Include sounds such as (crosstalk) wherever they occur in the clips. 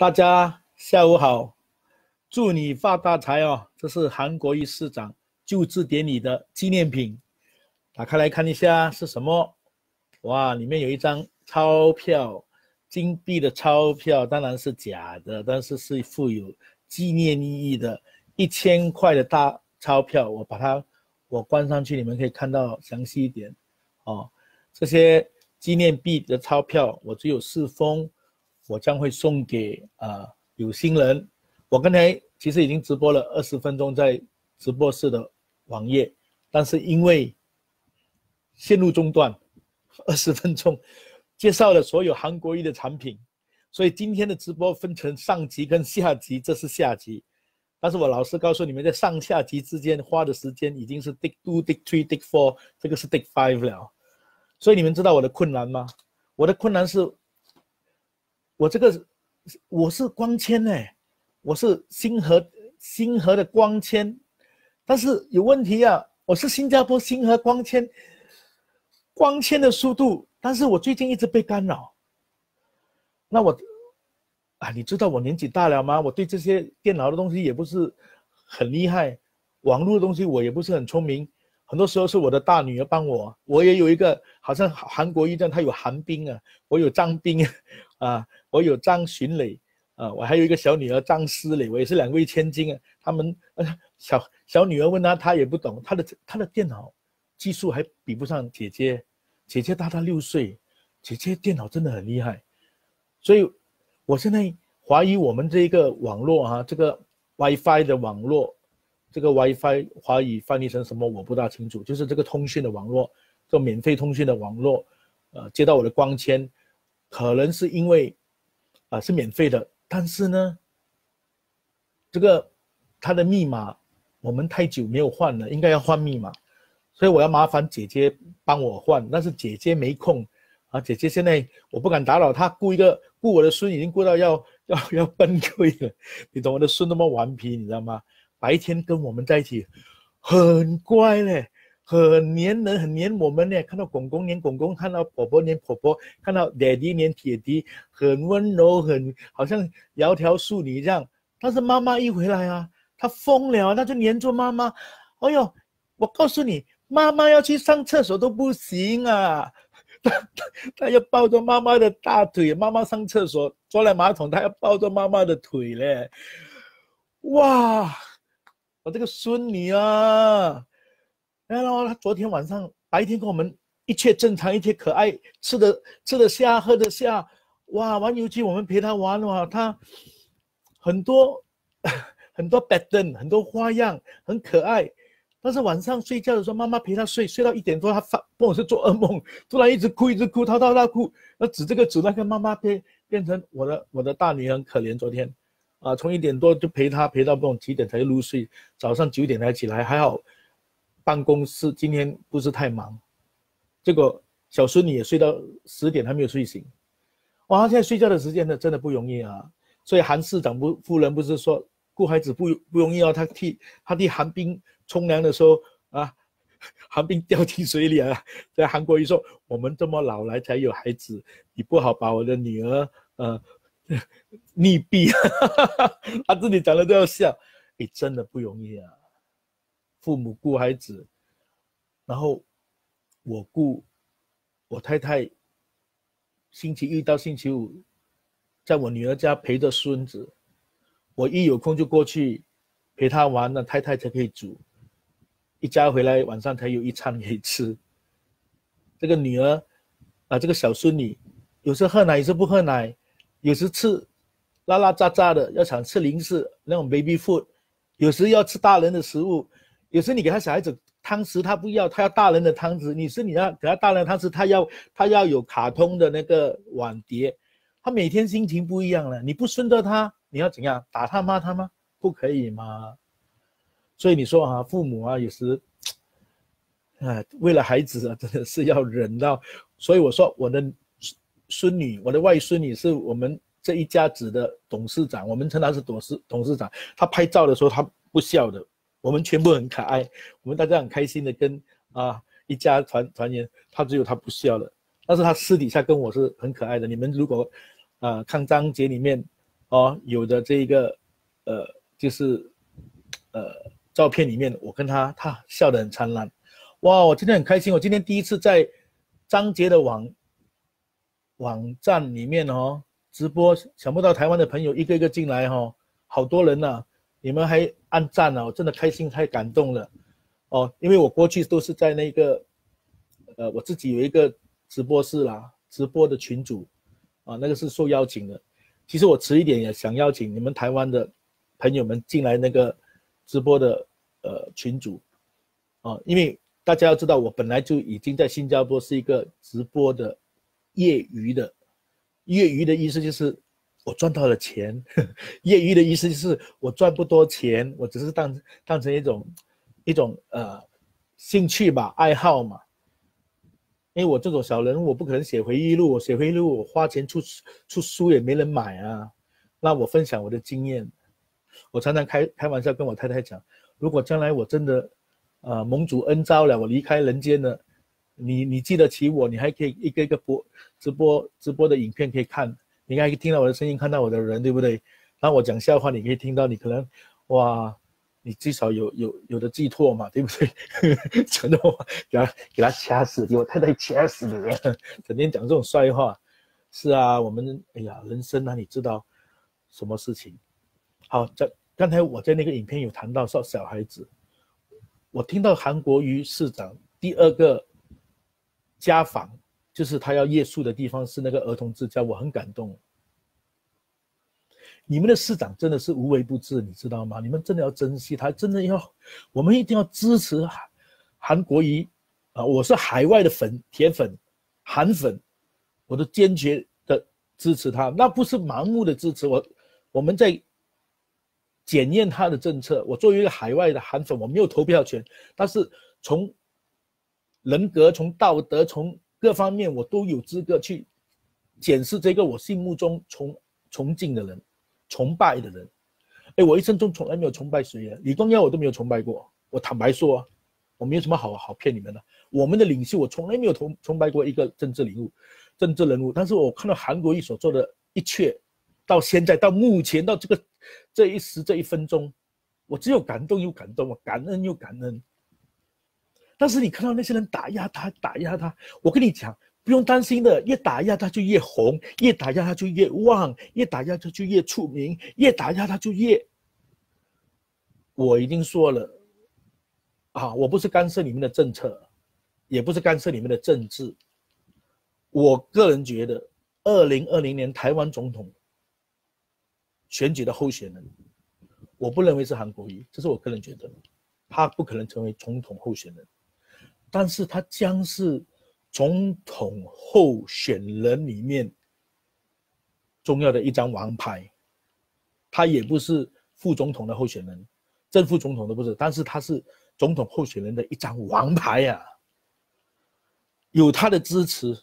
大家下午好，祝你发大财哦！这是韩国瑜市长就职典礼的纪念品，打开来看一下是什么？哇，里面有一张钞票，金币的钞票，当然是假的，但是是富有纪念意义的，一千块的大钞票。我把它我关上去，你们可以看到详细一点哦。这些纪念币的钞票，我只有四封。我将会送给啊有心人。我刚才其实已经直播了二十分钟在直播室的网页，但是因为线路中断，二十分钟介绍了所有韩国一的产品，所以今天的直播分成上集跟下集，这是下集。但是我老实告诉你们，在上下集之间花的时间已经是 dig two dig three dig four，这个是 dig five 了。所以你们知道我的困难吗？我的困难是。我这个我是光纤呢，我是星河星河的光纤，但是有问题啊！我是新加坡星河光纤，光纤的速度，但是我最近一直被干扰。那我啊，你知道我年纪大了吗？我对这些电脑的东西也不是很厉害，网络的东西我也不是很聪明。很多时候是我的大女儿帮我，我也有一个好像韩国一战，他有韩冰啊，我有张冰啊。我有张巡磊，啊，我还有一个小女儿张思磊，我也是两位千金啊。他们，(laughs) 小小女儿问他，他也不懂，他的他的电脑技术还比不上姐姐，姐姐大他六岁，姐姐电脑真的很厉害。所以，我现在怀疑我们这一个网络啊，这个 WiFi 的网络，这个 WiFi 华语翻译成什么我不大清楚，就是这个通讯的网络，这免费通讯的网络，呃，接到我的光纤，可能是因为。啊，是免费的，但是呢，这个它的密码我们太久没有换了，应该要换密码，所以我要麻烦姐姐帮我换，但是姐姐没空啊，姐姐现在我不敢打扰她，顾一个顾我的孙已经顾到要要要崩溃了，你懂我的孙那么顽皮，你知道吗？白天跟我们在一起很乖嘞。很黏人，很黏我们呢。看到公公黏公公，看到婆婆黏婆婆，看到爹地黏爹地，很温柔，很好像窈窕淑女这样。但是妈妈一回来啊，他疯了，他就黏住妈妈。哎呦，我告诉你，妈妈要去上厕所都不行啊，他他他要抱着妈妈的大腿，妈妈上厕所坐在马桶，他要抱着妈妈的腿嘞。哇，我这个孙女啊！然后她昨天晚上白天跟我们一切正常，一切可爱，吃的吃得下，喝得下，哇！玩游戏我们陪她玩哇，她很多 (laughs) 很多 b a d n 很多花样，很可爱。但是晚上睡觉的时候，妈妈陪她睡，睡到一点多，她发不管是做噩梦，突然一直哭，一直哭，滔滔大哭，那指这个指那个，妈妈变变成我的我的大女儿很可怜。昨天啊，从一点多就陪他陪到不懂几点才入睡，早上九点才起来，还好。办公室今天不是太忙，结果小孙女也睡到十点还没有睡醒，哇！现在睡觉的时间呢，真的不容易啊。所以韩市长不夫人不是说顾孩子不不容易啊，他替他替韩冰冲凉的时候啊，(laughs) 韩冰掉进水里啊，(laughs) 在韩国一说我们这么老来才有孩子，你不好把我的女儿呃 (laughs) 溺毙，(laughs) 他自己讲了都要笑，哎，真的不容易啊。父母顾孩子，然后我顾我太太。星期一到星期五，在我女儿家陪着孙子，我一有空就过去陪她玩，那太太才可以煮。一家回来晚上才有一餐可以吃。这个女儿啊，这个小孙女，有时喝奶，有时不喝奶，有时吃拉拉杂杂的，要想吃零食那种 baby food，有时要吃大人的食物。有时你给他小孩子汤匙，他不要，他要大人的汤匙。你是你要给他大人的汤匙，他要他要有卡通的那个碗碟。他每天心情不一样了，你不顺着他，你要怎样打他骂他吗？不可以吗？所以你说啊，父母啊，有时，哎，为了孩子啊，真的是要忍到。所以我说，我的孙女，我的外孙女是我们这一家子的董事长，我们称他是董事董事长。他拍照的时候，他不笑的。我们全部很可爱，我们大家很开心的跟啊一家团团圆。他只有他不笑了，但是他私底下跟我是很可爱的。你们如果啊看章节里面哦，有的这一个呃就是呃照片里面，我跟他他笑得很灿烂，哇，我今天很开心，我今天第一次在张杰的网网站里面哦直播，想不到台湾的朋友一个一个进来哈，好多人呐，你们还按赞呢，我真的开心太感动了哦，因为我过去都是在那个呃我自己有一个直播室啦，直播的群主啊，那个是受邀请的。其实我迟一点也想邀请你们台湾的朋友们进来那个直播的呃群组啊，因为大家要知道，我本来就已经在新加坡是一个直播的业余的，业余的意思就是我赚到了钱，(laughs) 业余的意思就是我赚不多钱，我只是当当成一种一种呃兴趣吧，爱好嘛。因为我这种小人，我不可能写回忆录。我写回忆录，我花钱出出书也没人买啊。那我分享我的经验，我常常开开玩笑跟我太太讲，如果将来我真的，呃，蒙主恩召了，我离开人间了，你你记得起我，你还可以一个一个播直播直播的影片可以看，你还可以听到我的声音，看到我的人，对不对？然后我讲笑话，你可以听到，你可能，哇。你至少有有有的寄托嘛，对不对？承诺给他给他掐死，给我太太掐死的人，整天讲这种帅话。是啊，我们哎呀，人生哪里知道什么事情？好，在刚才我在那个影片有谈到说小孩子，我听到韩国瑜市长第二个家访，就是他要夜宿的地方是那个儿童之家，我很感动。你们的市长真的是无微不至，你知道吗？你们真的要珍惜他，真的要，我们一定要支持韩韩国瑜啊！我是海外的粉铁粉，韩粉，我都坚决的支持他，那不是盲目的支持我。我们在检验他的政策。我作为一个海外的韩粉，我没有投票权，但是从人格、从道德、从各方面，我都有资格去检视这个我心目中崇崇敬的人。崇拜的人，哎，我一生中从来没有崇拜谁啊，李光耀我都没有崇拜过。我坦白说，我没有什么好好骗你们的。我们的领袖，我从来没有崇崇拜过一个政治人物，政治人物。但是我看到韩国瑜所做的一切，到现在到目前到这个这一时这一分钟，我只有感动又感动，我感恩又感恩。但是你看到那些人打压他，打压他，我跟你讲。不用担心的，越打压他就越红，越打压他就越旺，越打压他就越出名，越打压他就越……我已经说了，啊，我不是干涉你们的政策，也不是干涉你们的政治。我个人觉得，二零二零年台湾总统选举的候选人，我不认为是韩国瑜，这是我个人觉得，他不可能成为总统候选人，但是他将是。总统候选人里面重要的一张王牌，他也不是副总统的候选人，正副总统都不是，但是他是总统候选人的一张王牌呀。有他的支持，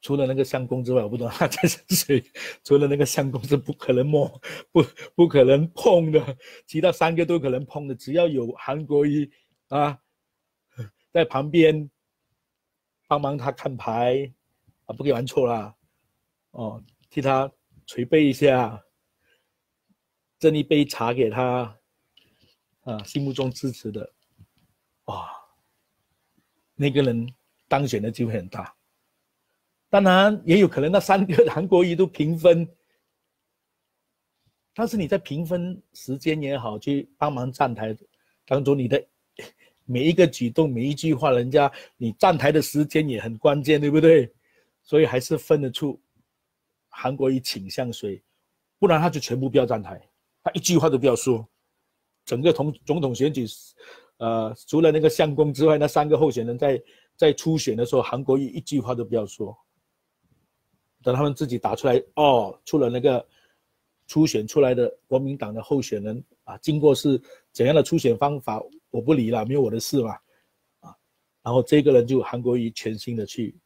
除了那个相公之外，我不懂 (laughs) 他在是谁。除了那个相公是不可能摸、不不可能碰的，其他三个都可能碰的，只要有韩国瑜啊。在旁边帮忙他看牌啊，不给玩错了哦，替他捶背一下，斟一杯茶给他啊，心目中支持的哇，那个人当选的机会很大。当然也有可能那三个韩国瑜都平分，但是你在平分时间也好，去帮忙站台当中你的。每一个举动，每一句话，人家你站台的时间也很关键，对不对？所以还是分得出韩国瑜倾向谁，不然他就全部不要站台，他一句话都不要说。整个同总统选举，呃，除了那个相公之外，那三个候选人在在初选的时候，韩国瑜一句话都不要说。等他们自己打出来，哦，出了那个初选出来的国民党的候选人啊，经过是怎样的初选方法？我不理了，没有我的事嘛，啊，然后这个人就韩国瑜全新的去，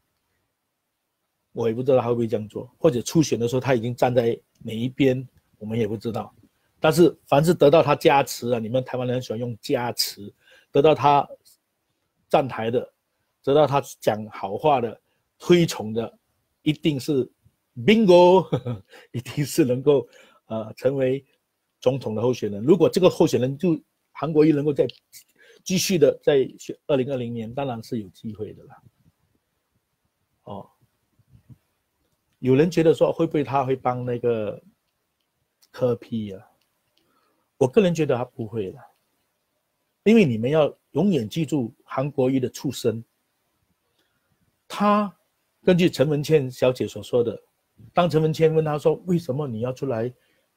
我也不知道他会不会这样做，或者初选的时候他已经站在哪一边，我们也不知道。但是凡是得到他加持啊，你们台湾人喜欢用加持，得到他站台的，得到他讲好话的，推崇的，一定是 bingo，(laughs) 一定是能够呃成为总统的候选人。如果这个候选人就韩国瑜能够再继续的在选二零二零年，当然是有机会的了。哦，有人觉得说会不会他会帮那个科批啊？我个人觉得他不会了，因为你们要永远记住韩国瑜的出身。他根据陈文茜小姐所说的，当陈文茜问他说：“为什么你要出来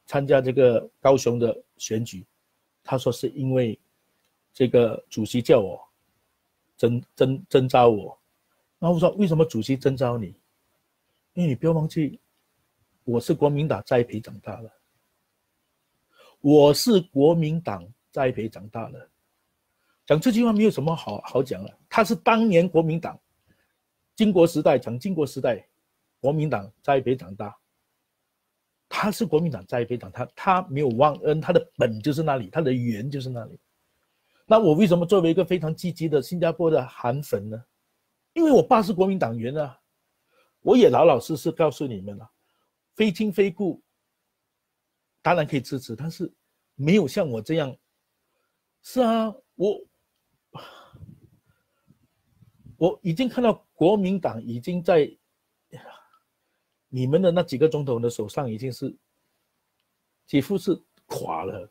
参加这个高雄的选举？”他说：“是因为这个主席叫我征征征召我。”然后我说：“为什么主席征召你？因为你不要忘记，我是国民党栽培长大的，我是国民党栽培长大的。讲这句话没有什么好好讲了，他是当年国民党。”金国时代，讲金国时代，国民党栽培长大。他是国民党在非党，他，他没有忘恩，他的本就是那里，他的源就是那里。那我为什么作为一个非常积极的新加坡的韩粉呢？因为我爸是国民党员啊，我也老老实实告诉你们了，非亲非故，当然可以支持，但是没有像我这样。是啊，我。我已经看到国民党已经在你们的那几个总统的手上，已经是几乎是垮了，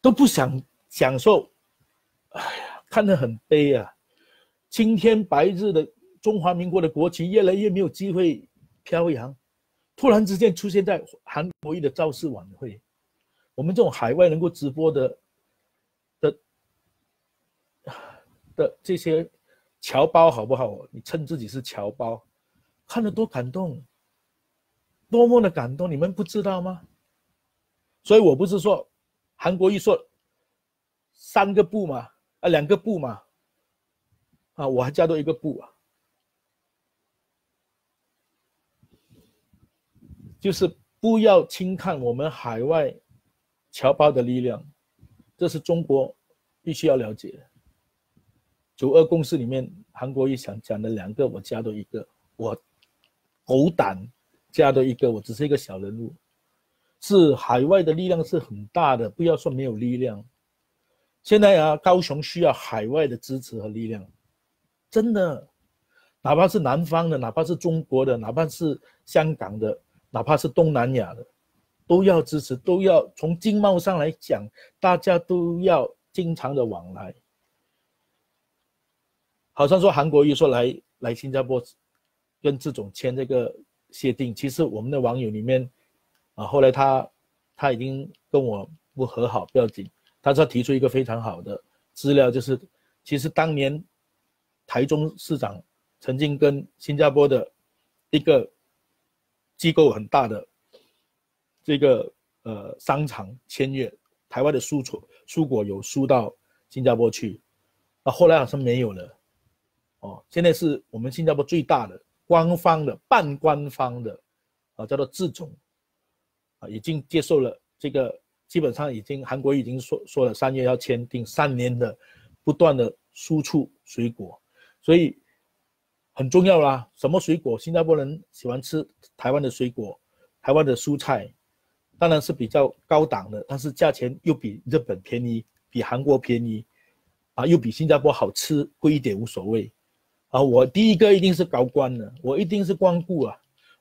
都不想享受。哎呀，看得很悲啊！青天白日的中华民国的国旗越来越没有机会飘扬，突然之间出现在韩国瑜的造势晚会，我们这种海外能够直播的。的这些侨胞好不好？你称自己是侨胞，看了多感动，多么的感动，你们不知道吗？所以我不是说韩国一说三个不嘛，啊两个不嘛，啊我还加多一个不啊，就是不要轻看我们海外侨胞的力量，这是中国必须要了解的。九二共识里面，韩国瑜想讲的两个，我加多一个，我狗胆加的一个，我只是一个小人物，是海外的力量是很大的，不要说没有力量。现在啊，高雄需要海外的支持和力量，真的，哪怕是南方的，哪怕是中国的，哪怕是香港的，哪怕是东南亚的，都要支持，都要从经贸上来讲，大家都要经常的往来。好像说韩国瑜说来来新加坡，跟志总签这个协定。其实我们的网友里面，啊，后来他他已经跟我不和好，不要紧。他说提出一个非常好的资料，就是其实当年台中市长曾经跟新加坡的一个机构很大的这个呃商场签约，台湾的蔬果蔬果有输到新加坡去，啊，后来好像没有了。哦，现在是我们新加坡最大的官方的半官方的，啊，叫做自种，啊，已经接受了这个，基本上已经韩国已经说说了，三月要签订三年的不断的输出水果，所以很重要啦。什么水果？新加坡人喜欢吃台湾的水果，台湾的蔬菜，当然是比较高档的，但是价钱又比日本便宜，比韩国便宜，啊，又比新加坡好吃，贵一点无所谓。啊，我第一个一定是高官的，我一定是光顾啊！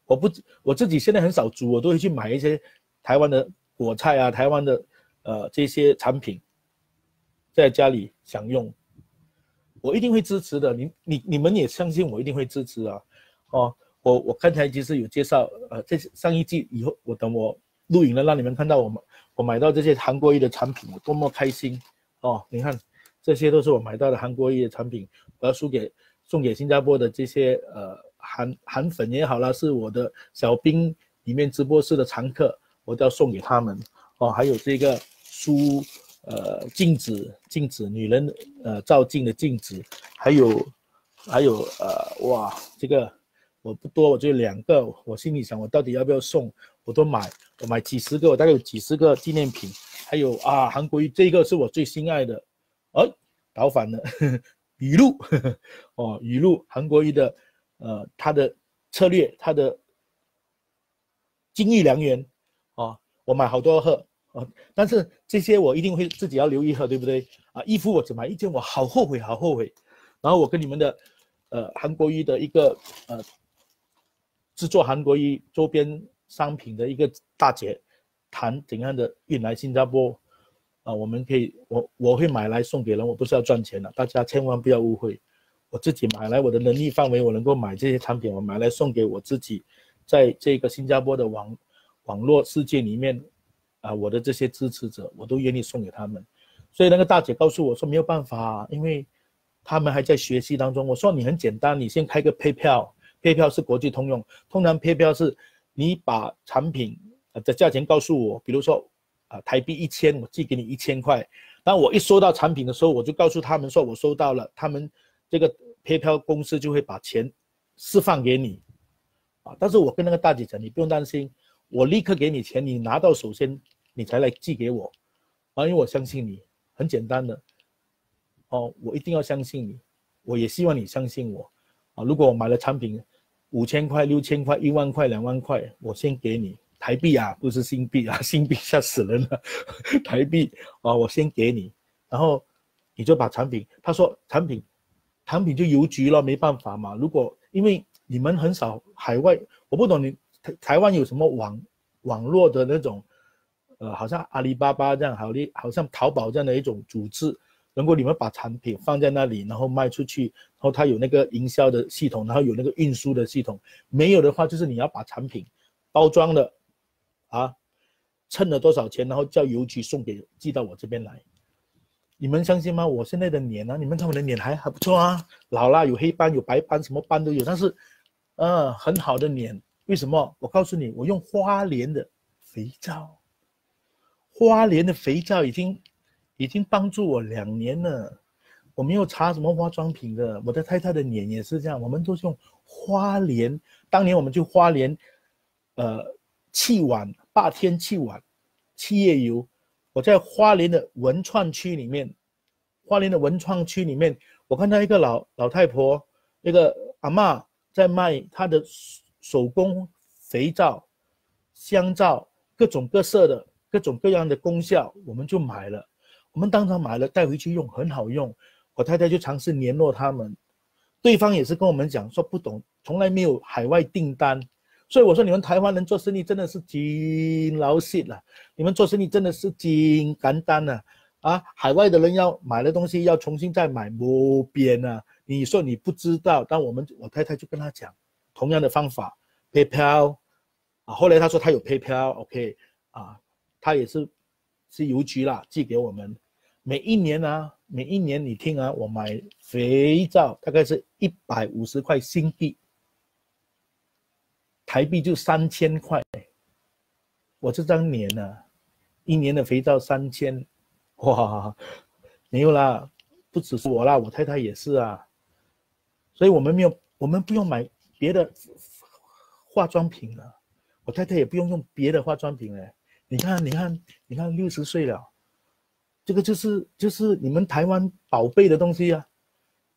我不，我自己现在很少煮，我都会去买一些台湾的果菜啊，台湾的呃这些产品，在家里享用。我一定会支持的，你你你们也相信我一定会支持啊！哦，我我刚才其实有介绍，呃，这上一季以后，我等我录影了，让你们看到我们我买到这些韩国裔的产品，我多么开心哦！你看，这些都是我买到的韩国裔的产品，我要输给。送给新加坡的这些呃韩韩粉也好啦，是我的小兵里面直播室的常客，我都要送给他们哦。还有这个书，呃，镜子镜子，女人呃照镜的镜子，还有还有呃哇，这个我不多，我就两个。我心里想，我到底要不要送？我都买，我买几十个，我大概有几十个纪念品。还有啊，韩国这个是我最心爱的，哎，倒反了。语录，(laughs) 哦，语录，韩国瑜的，呃，他的策略，它的金玉良缘哦，我买好多盒哦，但是这些我一定会自己要留一盒，对不对啊？衣服我只买一件，我好后悔，好后悔。然后我跟你们的呃韩国瑜的一个呃制作韩国瑜周边商品的一个大姐谈怎样的运来新加坡啊，我们可以我我会买来送给人，我不是要赚钱的，大家千万不要误会。我自己买来，我的能力范围，我能够买这些产品，我买来送给我自己，在这个新加坡的网网络世界里面，啊，我的这些支持者，我都愿意送给他们。所以那个大姐告诉我说没有办法，因为他们还在学习当中。我说你很简单，你先开个 pay pay 是国际通用，通常 pay 是你把产品的价钱告诉我，比如说啊台币一千，我寄给你一千块。当我一收到产品的时候，我就告诉他们说我收到了，他们这个。PayPal 公司就会把钱释放给你，啊！但是我跟那个大姐讲，你不用担心，我立刻给你钱，你拿到手先，你才来寄给我，啊！因为我相信你，很简单的，哦，我一定要相信你，我也希望你相信我，啊！如果我买了产品五千块、六千块、一万块、两万块，我先给你台币啊，不是新币啊，(laughs) 新币吓死人了，(laughs) 台币啊，我先给你，然后你就把产品，他说产品。产品就邮局了，没办法嘛。如果因为你们很少海外，我不懂你台台湾有什么网网络的那种，呃，好像阿里巴巴这样，好的，好像淘宝这样的一种组织，能够你们把产品放在那里，然后卖出去，然后它有那个营销的系统，然后有那个运输的系统。没有的话，就是你要把产品包装的，啊，称了多少钱，然后叫邮局送给寄到我这边来。你们相信吗？我现在的脸呢？你们看我的脸还还不错啊，老了，有黑斑，有白斑，什么斑都有，但是，呃，很好的脸。为什么？我告诉你，我用花莲的肥皂，花莲的肥皂已经已经帮助我两年了。我没有擦什么化妆品的，我的太太的脸也是这样。我们都是用花莲，当年我们就花莲，呃，气碗霸天气碗，气液油。我在花莲的文创区里面，花莲的文创区里面，我看到一个老老太婆，一个阿妈在卖她的手工肥皂、香皂，各种各色的、各种各样的功效，我们就买了。我们当场买了带回去用，很好用。我太太就尝试联络他们，对方也是跟我们讲说不懂，从来没有海外订单。所以我说，你们台湾人做生意真的是金老实了。你们做生意真的是金简单了啊！海外的人要买的东西要重新再买，无边啊！你说你不知道，但我们我太太就跟他讲，同样的方法，PayPal 啊。后来他说他有 PayPal，OK 啊，他也是是邮局啦，寄给我们。每一年呢，每一年你听啊，我买肥皂大概是一百五十块新币。台币就三千块，我这张脸呢，一年的肥皂三千，哇，没有啦，不只是我啦，我太太也是啊，所以我们没有，我们不用买别的化妆品了，我太太也不用用别的化妆品了。你看，你看，你看，六十岁了，这个就是就是你们台湾宝贝的东西啊，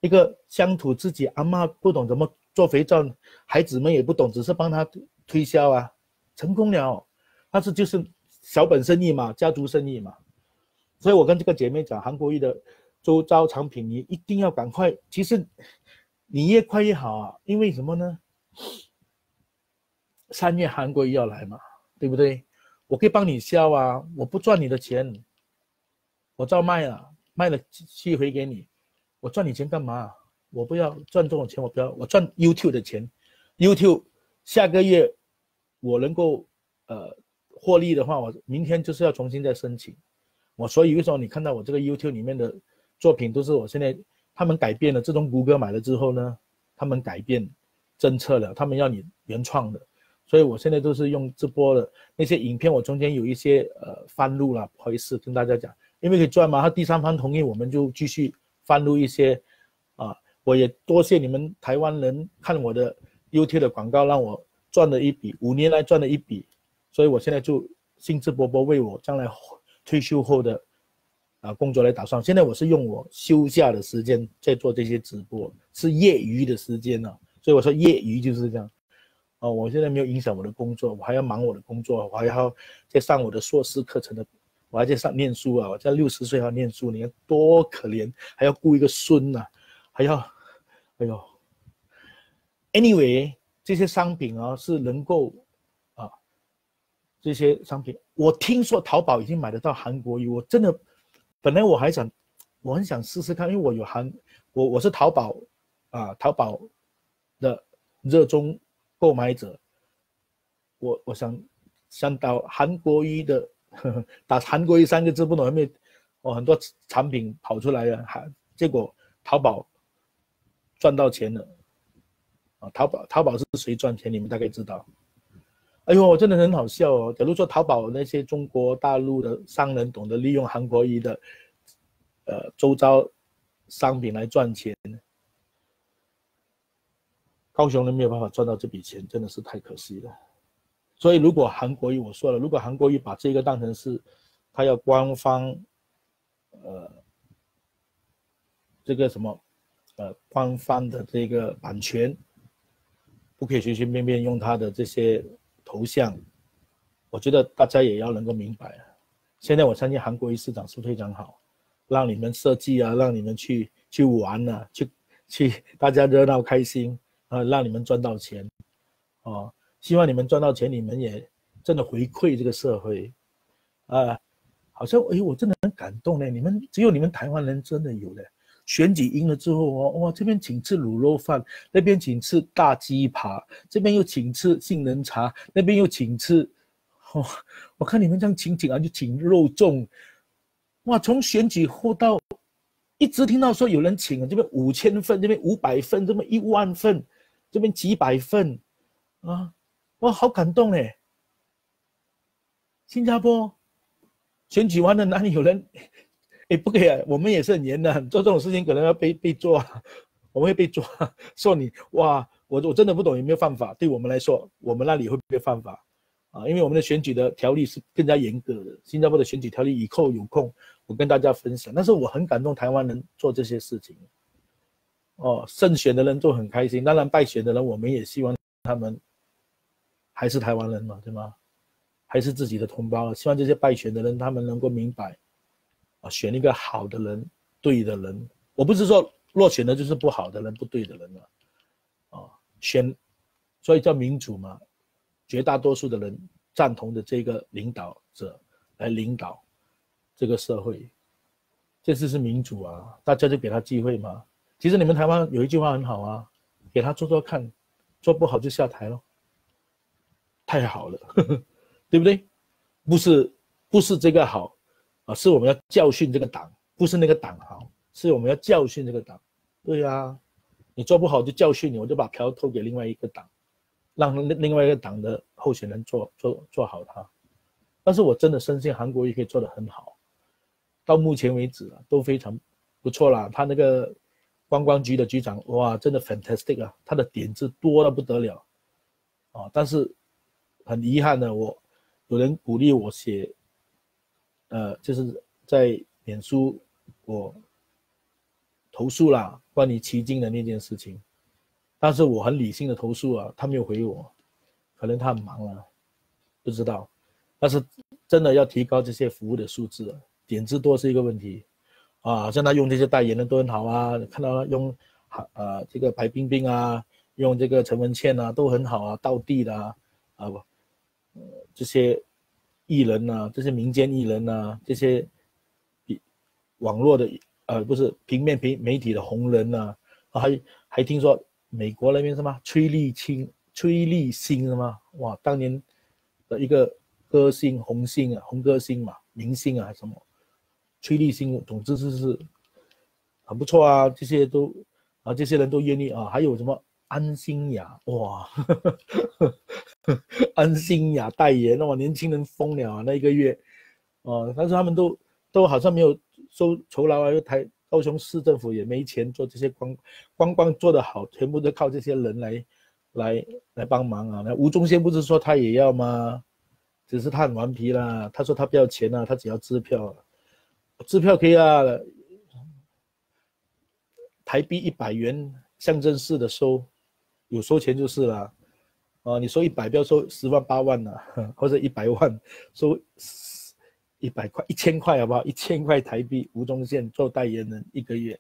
一个乡土自己阿妈不懂怎么。做肥皂，孩子们也不懂，只是帮他推销啊，成功了。但是就是小本生意嘛，家族生意嘛。所以我跟这个姐妹讲，韩国玉的周遭产品，你一定要赶快。其实你越快越好啊，因为什么呢？三月韩国玉要来嘛，对不对？我可以帮你销啊，我不赚你的钱，我照卖啊，卖了寄回给你，我赚你钱干嘛？我不要赚这种钱，我不要，我赚 YouTube 的钱。YouTube 下个月我能够呃获利的话，我明天就是要重新再申请。我所以为什么你看到我这个 YouTube 里面的作品都是我现在他们改变了，自从谷歌买了之后呢，他们改变政策了，他们要你原创的，所以我现在都是用直播的那些影片，我中间有一些呃翻录了，不好意思跟大家讲，因为可以赚嘛，他第三方同意，我们就继续翻录一些。我也多谢你们台湾人看我的 YouTube 的广告，让我赚了一笔，五年来赚了一笔，所以我现在就兴致勃勃为我将来退休后的啊工作来打算。现在我是用我休假的时间在做这些直播，是业余的时间呢，所以我说业余就是这样。哦，我现在没有影响我的工作，我还要忙我的工作，我还要在上我的硕士课程的，我还在上念书啊，我在六十岁还要念书，你看多可怜，还要顾一个孙呐，还要，哎呦，anyway，这些商品啊是能够啊，这些商品，我听说淘宝已经买得到韩国鱼，我真的，本来我还想，我很想试试看，因为我有韩，我我是淘宝啊，淘宝的热衷。购买者，我我想想到韩国瑜的 (laughs) 打韩国瑜三个字不懂有没有？哦，很多产品跑出来了，还结果淘宝赚到钱了啊！淘宝淘宝是谁赚钱？你们大概知道。哎呦，真的很好笑哦！假如说淘宝那些中国大陆的商人懂得利用韩国瑜的呃周遭商品来赚钱。高雄人没有办法赚到这笔钱，真的是太可惜了。所以，如果韩国瑜我说了，如果韩国瑜把这个当成是他要官方，呃，这个什么，呃，官方的这个版权，不可以随随便便用他的这些头像，我觉得大家也要能够明白。现在我相信韩国瑜市长是非常好，让你们设计啊，让你们去去玩啊，去去大家热闹开心。啊，让你们赚到钱，哦，希望你们赚到钱，你们也真的回馈这个社会，啊，好像哎，我真的很感动呢。你们只有你们台湾人真的有的，选举赢了之后，哇哇，这边请吃卤肉饭，那边请吃大鸡扒，这边又请吃杏仁茶，那边又请吃，哦，我看你们这样请请啊，就请肉粽，哇，从选举后到一直听到说有人请啊，这边五千份，这边五百份，这么一万份。这边几百份，啊，哇，好感动哎！新加坡选举完了，哪里有人？哎，不可以啊，我们也是很严的，做这种事情可能要被被抓，我们会被抓，说你哇，我我真的不懂有没有犯法？对我们来说，我们那里会不会犯法？啊，因为我们的选举的条例是更加严格的，新加坡的选举条例以后有空我跟大家分享。但是我很感动台湾人做这些事情。哦，胜选的人都很开心，当然败选的人，我们也希望他们还是台湾人嘛，对吗？还是自己的同胞，希望这些败选的人他们能够明白，啊，选一个好的人，对的人。我不是说落选的就是不好的人，不对的人了，啊，选，所以叫民主嘛，绝大多数的人赞同的这个领导者来领导这个社会，这次是民主啊，大家就给他机会嘛。其实你们台湾有一句话很好啊，给他做做看，做不好就下台了。太好了，(laughs) 对不对？不是不是这个好啊，是我们要教训这个党，不是那个党好，是我们要教训这个党。对呀，你做不好就教训你，我就把票投给另外一个党，让另另外一个党的候选人做做做好他。但是我真的深信韩国瑜可以做得很好，到目前为止啊都非常不错啦，他那个。观光局的局长哇，真的 fantastic 啊！他的点子多的不得了啊！但是很遗憾的，我有人鼓励我写，呃，就是在脸书我投诉了关于奇经的那件事情，但是我很理性的投诉啊，他没有回我，可能他很忙了，不知道。但是真的要提高这些服务的素质，点子多是一个问题。啊，像他用这些代言人都很好啊，看到用，呃，这个白冰冰啊，用这个陈文茜啊，都很好啊，道地的啊，啊不，呃，这些艺人呐，这些民间艺人呐，这些网络的，呃，不是平面平媒体的红人呐，还还听说美国那边什么崔丽青、崔丽星什么，哇，当年的一个歌星红星啊，红歌星嘛，明星啊，什么？崔立新，总之就是很不错啊，这些都啊，这些人都愿意啊。还有什么安心雅哇，(laughs) 安心雅代言哇，年轻人疯了啊！那一个月，哦，但是他们都都好像没有收酬劳啊，又台高雄市政府也没钱做这些光观光做得好，全部都靠这些人来来来帮忙啊。那吴宗宪不是说他也要吗？只是他很顽皮啦，他说他不要钱啊，他只要支票。支票可以啊，台币一百元象征式的收，有收钱就是了，啊，你收一百，不要收十万八万呐，或者一百万，收一百块、一千块好不好？一千块台币，吴宗宪做代言人一个月，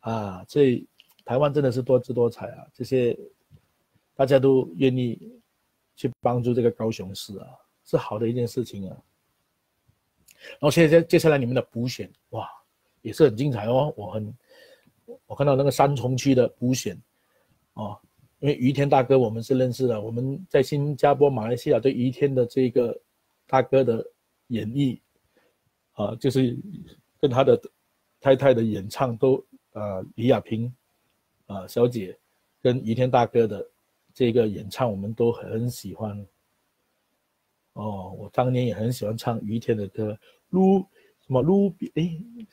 啊，所以台湾真的是多姿多彩啊，这些大家都愿意去帮助这个高雄市啊，是好的一件事情啊。然后现在接下来你们的补选，哇，也是很精彩哦，我很。我看到那个三重区的补选，哦，因为于天大哥我们是认识的，我们在新加坡、马来西亚对于天的这个大哥的演绎，啊，就是跟他的太太的演唱都，呃，李亚平，啊，小姐跟于天大哥的这个演唱我们都很喜欢。哦，我当年也很喜欢唱于天的歌，卢什么卢比，哎，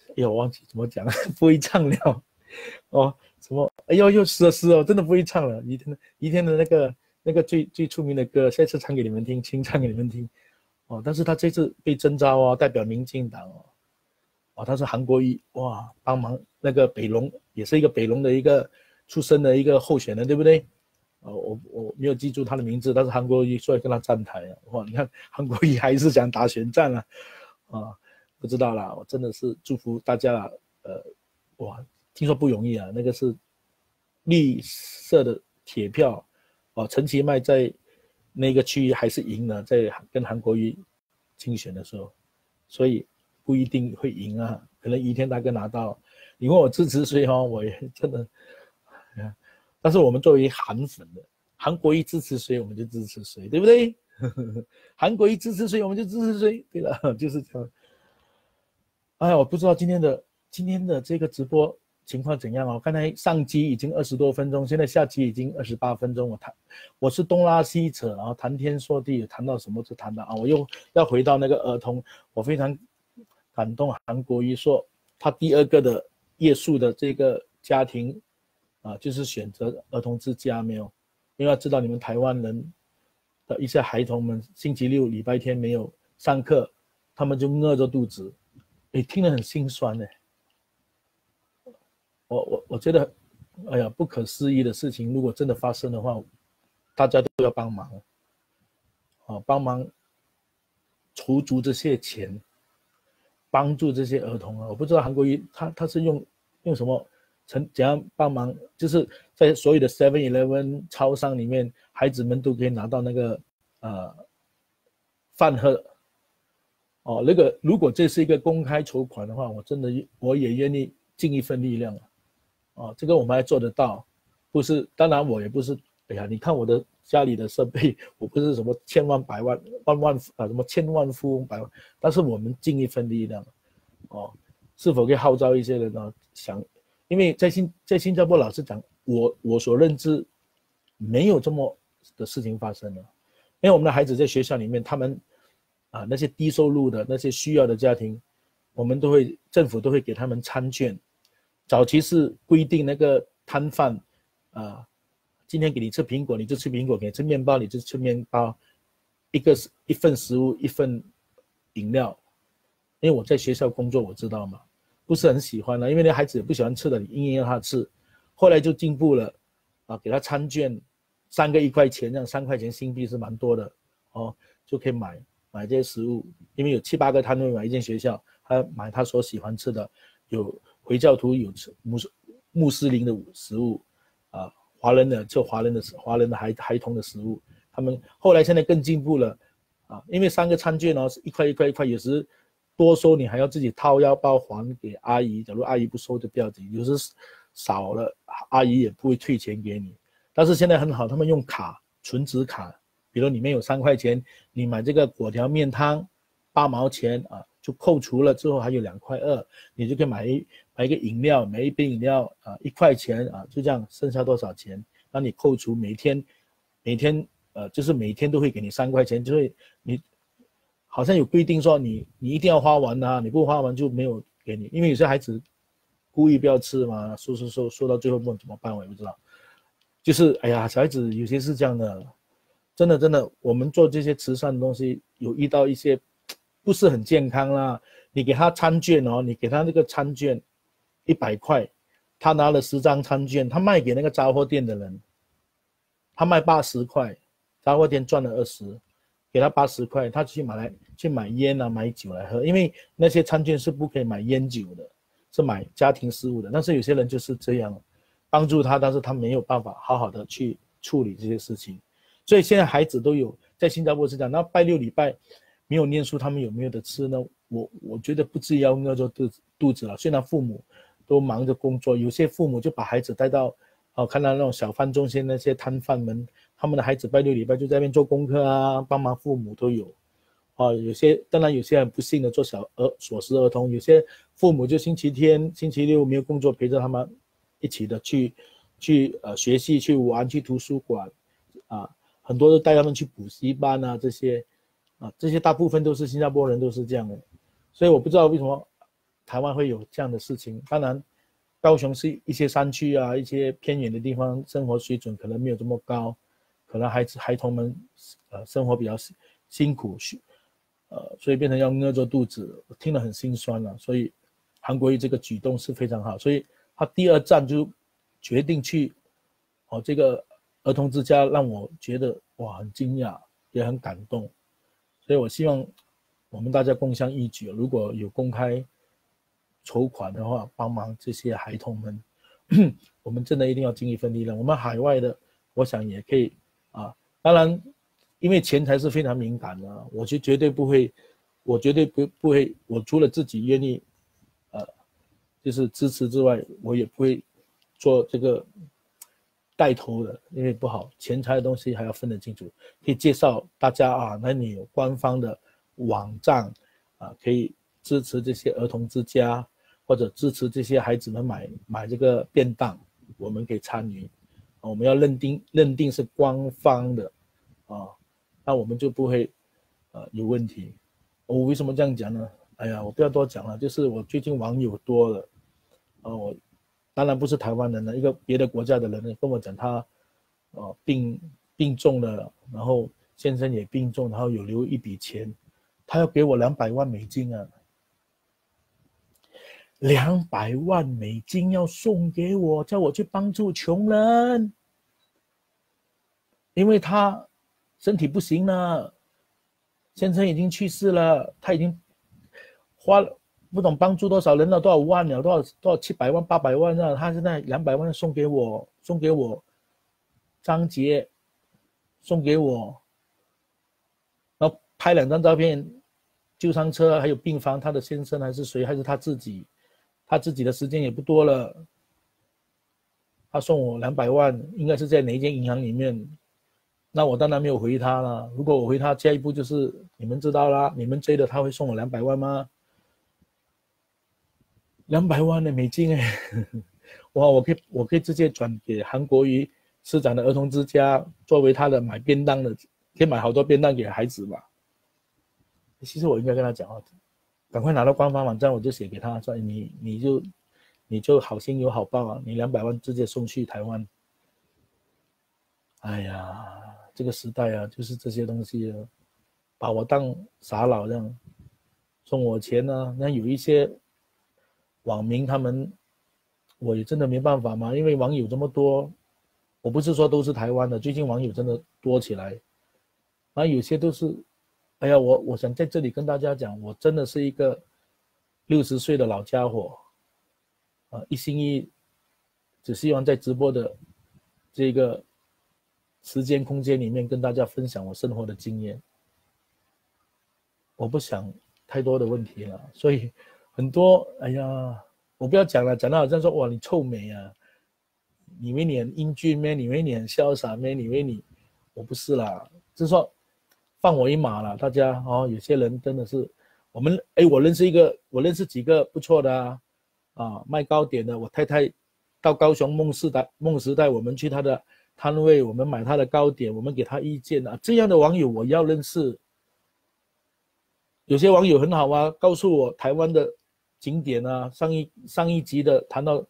哎呀，我忘记怎么讲，(laughs) 不会唱了。哦，什么？哎呦，又失了失哦，真的不会唱了。一天的，一天的那个那个最最出名的歌，下次唱给你们听，清唱给你们听。哦，但是他这次被征召哦，代表民进党哦。哦，他是韩国瑜哇，帮忙那个北龙，也是一个北龙的一个出身的一个候选人，对不对？哦，我我没有记住他的名字，但是韩国瑜出来跟他站台啊。哇，你看韩国瑜还是想打选战啊。啊，不知道啦，我真的是祝福大家呃，哇。听说不容易啊，那个是绿色的铁票哦。陈其迈在那个区域还是赢了，在跟韩国瑜竞选的时候，所以不一定会赢啊。可能于天大哥拿到，你问我支持谁哈，我也真的，但是我们作为韩粉的，韩国瑜支持谁我们就支持谁，对不对？(laughs) 韩国瑜支持谁我们就支持谁，对了，就是这样。哎呀，我不知道今天的今天的这个直播。情况怎样啊？我？刚才上机已经二十多分钟，现在下机已经二十八分钟。我谈，我是东拉西扯，然后谈天说地，谈到什么就谈到啊。我又要回到那个儿童，我非常感动。韩国瑜说，他第二个的夜宿的这个家庭啊，就是选择儿童之家没有，因为要知道你们台湾人的一些孩童们，星期六、礼拜天没有上课，他们就饿着肚子，哎，听了很心酸呢。我我我觉得，哎呀，不可思议的事情，如果真的发生的话，大家都要帮忙，啊，帮忙筹足这些钱，帮助这些儿童啊！我不知道韩国瑜他他是用用什么成怎样帮忙，就是在所有的 Seven Eleven 超商里面，孩子们都可以拿到那个呃饭盒，哦，那个如果这是一个公开筹款的话，我真的我也愿意尽一份力量啊。啊，这个我们还做得到，不是？当然我也不是。哎呀，你看我的家里的设备，我不是什么千万百万万万啊，什么千万富翁百万。但是我们尽一份力量，哦，是否可以号召一些人呢？想，因为在新在新加坡，老实讲，我我所认知，没有这么的事情发生了。因为我们的孩子在学校里面，他们啊那些低收入的那些需要的家庭，我们都会政府都会给他们餐券。早期是规定那个摊贩，啊，今天给你吃苹果，你就吃苹果；给你吃面包，你就吃面包。一个是一份食物，一份饮料。因为我在学校工作，我知道嘛，不是很喜欢的，因为那孩子也不喜欢吃的，你硬硬让他吃。后来就进步了，啊，给他餐券，三个一块钱，这样三块钱新币是蛮多的，哦，就可以买买这些食物。因为有七八个摊位嘛，一间学校，他买他所喜欢吃的，有。回教徒有吃穆斯穆斯林的食物，啊，华人的就华人的华人的孩孩童的食物，他们后来现在更进步了，啊，因为三个餐券哦是一块一块一块，有时多收你还要自己掏腰包还给阿姨，假如阿姨不收就不要紧，有时少了阿姨也不会退钱给你，但是现在很好，他们用卡存值卡，比如里面有三块钱，你买这个果条面汤八毛钱啊。就扣除了之后还有两块二，你就可以买一买一个饮料，买一杯饮料啊，一块钱啊，就这样剩下多少钱？那你扣除每天，每天呃，就是每天都会给你三块钱，就会你好像有规定说你你一定要花完啊，你不花完就没有给你，因为有些孩子故意不要吃嘛，说说说说到最后问怎么办，我也不知道。就是哎呀，小孩子有些是这样的，真的真的，我们做这些慈善的东西有遇到一些。不是很健康啦！你给他餐券哦，你给他那个餐券，一百块，他拿了十张餐券，他卖给那个杂货店的人，他卖八十块，杂货店赚了二十，给他八十块，他去买来去买烟啊，买酒来喝，因为那些餐券是不可以买烟酒的，是买家庭事务的。但是有些人就是这样，帮助他，但是他没有办法好好的去处理这些事情，所以现在孩子都有在新加坡是这样，那拜六礼拜没有念书，他们有没有的吃呢？我我觉得不至于要饿着肚子肚子了，虽然父母都忙着工作，有些父母就把孩子带到。哦，看到那种小贩中心那些摊贩们，他们的孩子拜六礼拜就在那边做功课啊，帮忙父母都有。哦，有些当然有些很不幸的做小儿琐事儿童，有些父母就星期天、星期六没有工作，陪着他们一起的去去呃学习、去玩、去图书馆，啊，很多都带他们去补习班啊这些，啊，这些大部分都是新加坡人都是这样的，所以我不知道为什么台湾会有这样的事情。当然。高雄是一些山区啊，一些偏远的地方，生活水准可能没有这么高，可能孩子孩童们，呃，生活比较辛苦，呃，所以变成要饿着肚子，听了很心酸了。所以韩国瑜这个举动是非常好，所以他第二站就决定去，哦，这个儿童之家让我觉得哇，很惊讶，也很感动。所以我希望我们大家共襄一举，如果有公开。筹款的话，帮忙这些孩童们，我们真的一定要尽一份力量。我们海外的，我想也可以啊。当然，因为钱财是非常敏感的，我就绝对不会，我绝对不不会。我除了自己愿意，呃，就是支持之外，我也不会做这个带头的，因为不好。钱财的东西还要分得清楚。可以介绍大家啊，那你有官方的网站啊，可以支持这些儿童之家。或者支持这些孩子们买买这个便当，我们可以参与，我们要认定认定是官方的，啊，那我们就不会，呃，有问题。我为什么这样讲呢？哎呀，我不要多讲了，就是我最近网友多了，啊，我当然不是台湾人了，一个别的国家的人跟我讲他，哦，病病重了，然后先生也病重，然后有留一笔钱，他要给我两百万美金啊。两百万美金要送给我，叫我去帮助穷人，因为他身体不行了，先生已经去世了，他已经花了不懂帮助多少人了，多少万了，多少多少七百万八百万了，他现在两百万送给我，送给我张杰，送给我，然后拍两张照片，救伤车还有病房，他的先生还是谁，还是他自己。他自己的时间也不多了，他送我两百万，应该是在哪一间银行里面？那我当然没有回他了。如果我回他，下一步就是你们知道啦，你们追的他会送我两百万吗？两百万的美金哎，(laughs) 哇！我可以我可以直接转给韩国瑜市长的儿童之家，作为他的买便当的，可以买好多便当给孩子吧。其实我应该跟他讲话。赶快拿到官方网站，我就写给他说：“你你就你就好心有好报啊！你两百万直接送去台湾。”哎呀，这个时代啊，就是这些东西啊，把我当傻佬这样送我钱呢。那有一些网民他们，我也真的没办法嘛，因为网友这么多，我不是说都是台湾的，最近网友真的多起来，啊，有些都是。哎呀，我我想在这里跟大家讲，我真的是一个六十岁的老家伙，啊，一心一只希望在直播的这个时间空间里面跟大家分享我生活的经验。我不想太多的问题了，所以很多哎呀，我不要讲了，讲的好像说哇你臭美啊，以为你很英俊咩？以为你很潇洒咩？以为你我不是啦，就是说。放我一马了，大家哦，有些人真的是，我们哎，我认识一个，我认识几个不错的啊，啊，卖糕点的，我太太到高雄梦时代梦时代，我们去他的摊位，我们买他的糕点，我们给他意见啊，这样的网友我要认识。有些网友很好啊，告诉我台湾的景点啊，上一上一集的谈到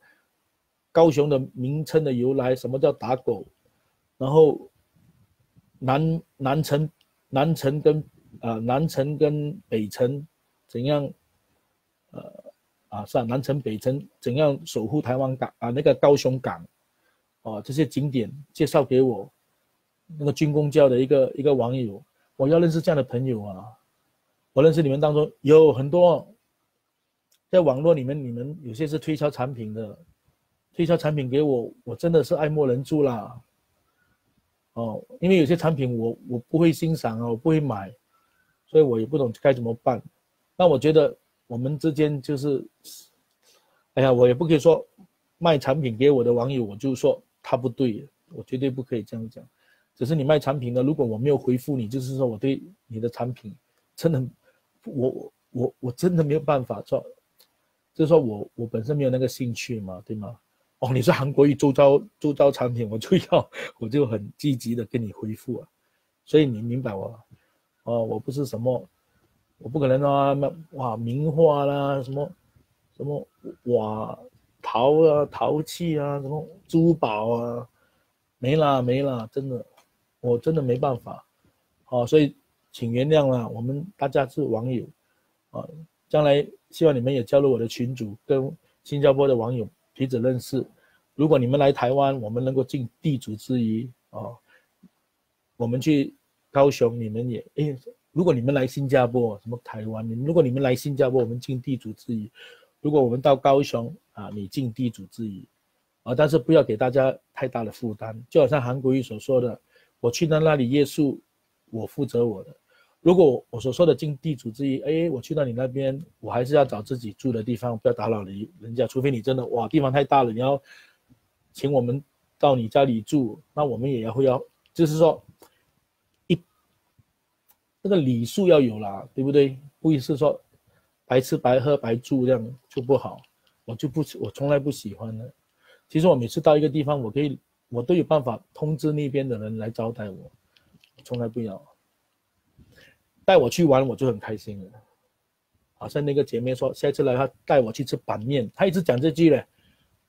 高雄的名称的由来，什么叫打狗，然后南南城。南城跟啊南城跟北城怎样？呃啊是啊，南城北城怎样守护台湾港啊？那个高雄港，哦这些景点介绍给我，那个军工教的一个一个网友，我要认识这样的朋友啊！我认识你们当中有很多，在网络里面，你们有些是推销产品的，推销产品给我，我真的是爱莫能助啦。哦，因为有些产品我我不会欣赏啊，我不会买，所以我也不懂该怎么办。那我觉得我们之间就是，哎呀，我也不可以说卖产品给我的网友，我就说他不对，我绝对不可以这样讲。只是你卖产品的，如果我没有回复你，就是说我对你的产品真的，我我我真的没有办法做，就是说我我本身没有那个兴趣嘛，对吗？哦，你说韩国语周遭周遭产品，我就要我就很积极的跟你回复啊，所以你明白我，哦，我不是什么，我不可能啊，那哇名画啦，什么什么哇陶啊陶器啊，什么珠宝啊，没啦没啦，真的。我真的没办法，哦，所以请原谅了，我们大家是网友，啊，将来希望你们也加入我的群组，跟新加坡的网友彼此认识。如果你们来台湾，我们能够尽地主之谊啊，我们去高雄，你们也诶，如果你们来新加坡，什么台湾，如果你们来新加坡，我们尽地主之谊；如果我们到高雄啊，你尽地主之谊，啊，但是不要给大家太大的负担，就好像韩国瑜所说的。我去到那里夜宿，我负责我的。如果我所说的尽地主之谊，哎，我去到你那边，我还是要找自己住的地方，不要打扰人人家。除非你真的哇，地方太大了，你要请我们到你家里住，那我们也要会要，就是说一那个礼数要有啦，对不对？不是说白吃白喝白住这样就不好，我就不我从来不喜欢的。其实我每次到一个地方，我可以。我都有办法通知那边的人来招待我，从来不要带我去玩，我就很开心了。好像那个姐妹说，下次来她带我去吃板面，她一直讲这句嘞，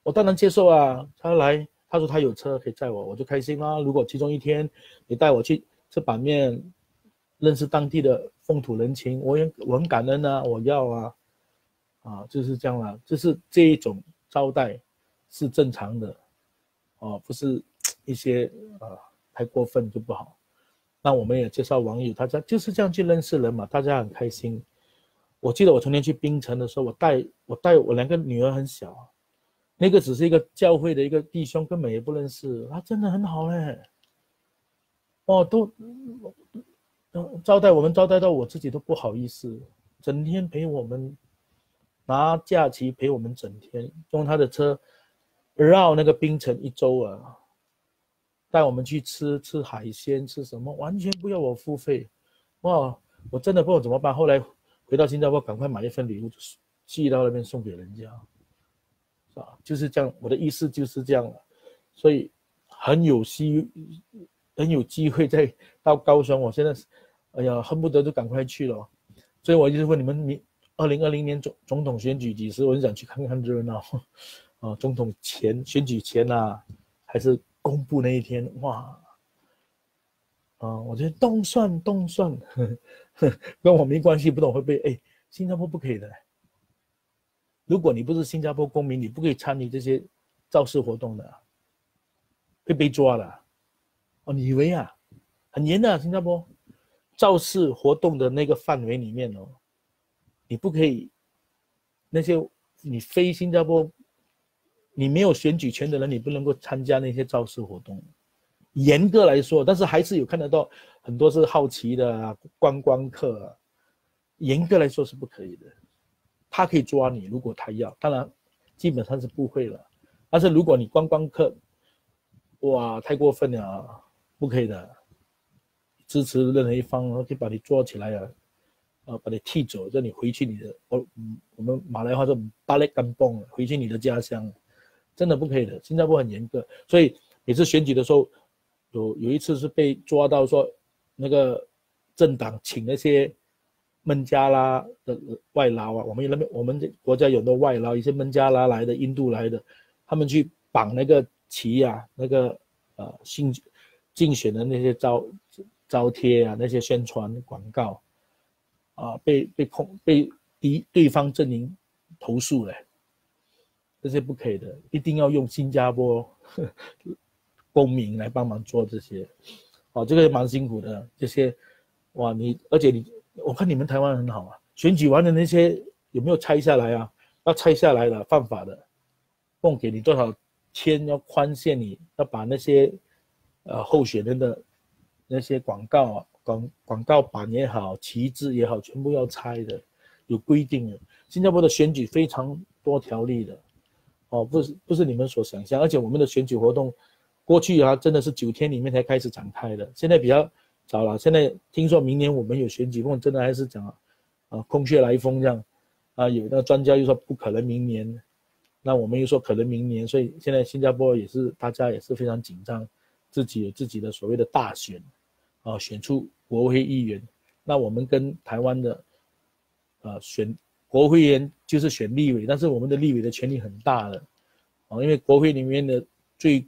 我当然接受啊。她来，她说她有车可以载我，我就开心啦。如果其中一天你带我去吃板面，认识当地的风土人情，我也我很感恩啊，我要啊，啊就是这样啦，就是这一种招待是正常的。哦，不是一些啊太过分就不好。那我们也介绍网友，大家就是这样去认识人嘛，大家很开心。我记得我曾经去槟城的时候，我带我带我两个女儿很小，那个只是一个教会的一个弟兄，根本也不认识，他真的很好嘞。哦，都招待我们招待到我自己都不好意思，整天陪我们拿假期陪我们整天，用他的车。绕那个冰城一周啊，带我们去吃吃海鲜，吃什么完全不要我付费，哇！我真的不知道怎么办。后来回到新加坡，赶快买一份礼物，寄到那边送给人家，是吧？就是这样，我的意思就是这样了。所以很有希，很有机会再到高雄。我现在，哎呀，恨不得就赶快去了。所以我就是问你们，你二零二零年总总统选举几时？我就想去看看热闹。(laughs) 啊，总统前选举前啊，还是公布那一天哇？啊，我觉得动算动算，(laughs) 跟我没关系，不懂会被哎，新加坡不可以的。如果你不是新加坡公民，你不可以参与这些造势活动的，会被抓的。哦，你以为啊，很严的，新加坡造势活动的那个范围里面哦，你不可以那些你非新加坡。你没有选举权的人，你不能够参加那些造势活动。严格来说，但是还是有看得到很多是好奇的观光客。严格来说是不可以的，他可以抓你，如果他要。当然，基本上是不会了。但是如果你观光客，哇，太过分了，不可以的。支持任何一方，可以把你抓起来啊，啊，把你踢走，让你回去你的，我，我们马来话说巴勒干蹦，回去你的家乡。真的不可以的，新加坡很严格，所以每次选举的时候，有有一次是被抓到说，那个政党请那些孟加拉的外劳啊，我们那边我们这国家有很多外劳，一些孟加拉来的、印度来的，他们去绑那个旗啊，那个呃竞竞选的那些招招贴啊，那些宣传广告，啊，被被控被敌对方阵营投诉了。这些不可以的，一定要用新加坡 (laughs) 公民来帮忙做这些，哦，这个也蛮辛苦的。这些，哇，你而且你，我看你们台湾很好啊，选举完的那些有没有拆下来啊？要拆下来了，犯法的，供给你多少钱？要宽限你，要把那些，呃，候选人的那些广告啊，广广告板也好，旗帜也好，全部要拆的，有规定的。新加坡的选举非常多条例的，哦，不是不是你们所想象，而且我们的选举活动，过去啊真的是九天里面才开始展开的，现在比较早了。现在听说明年我们有选举，我真的还是讲啊，空穴来风这样。啊，有的专家又说不可能明年，那我们又说可能明年，所以现在新加坡也是大家也是非常紧张，自己有自己的所谓的大选，啊，选出国会议员。那我们跟台湾的，啊，选国会议员就是选立委，但是我们的立委的权力很大的，啊，因为国会里面的最